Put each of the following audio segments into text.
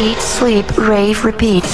Eat, sleep, rave, repeat.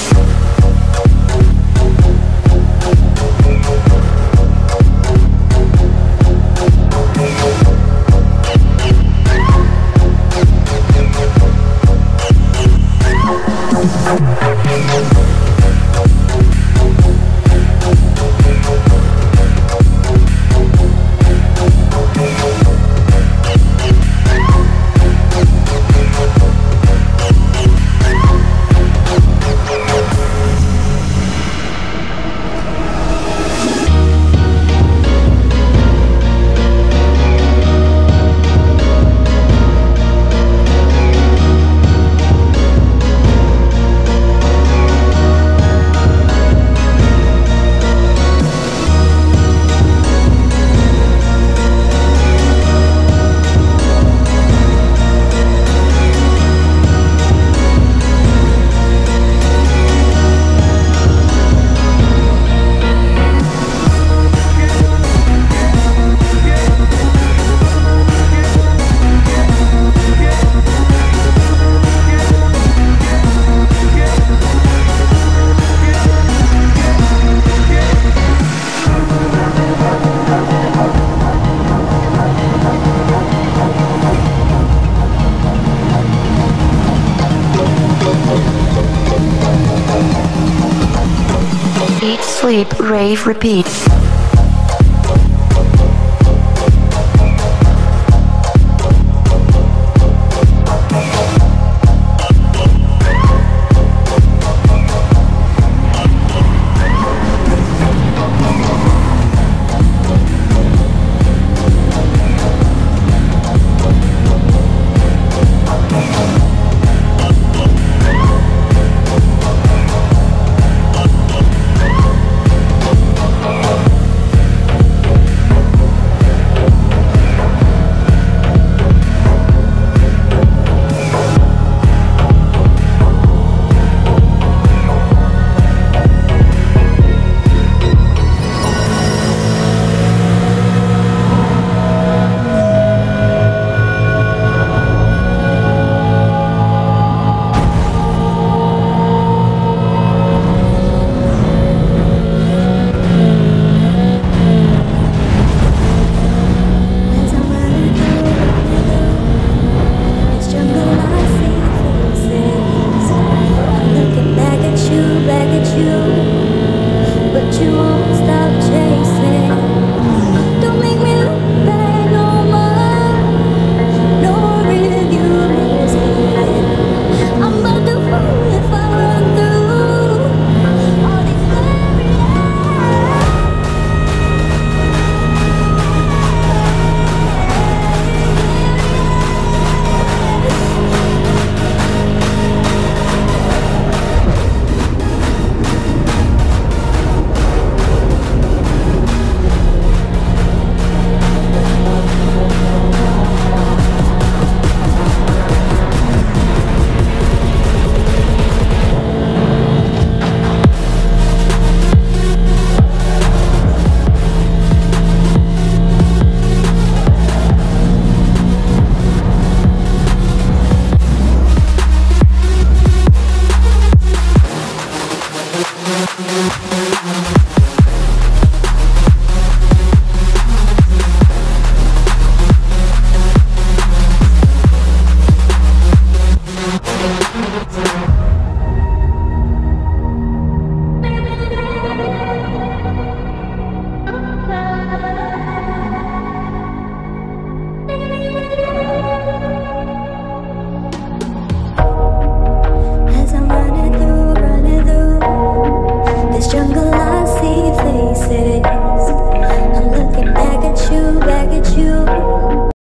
Sleep, rave, repeat.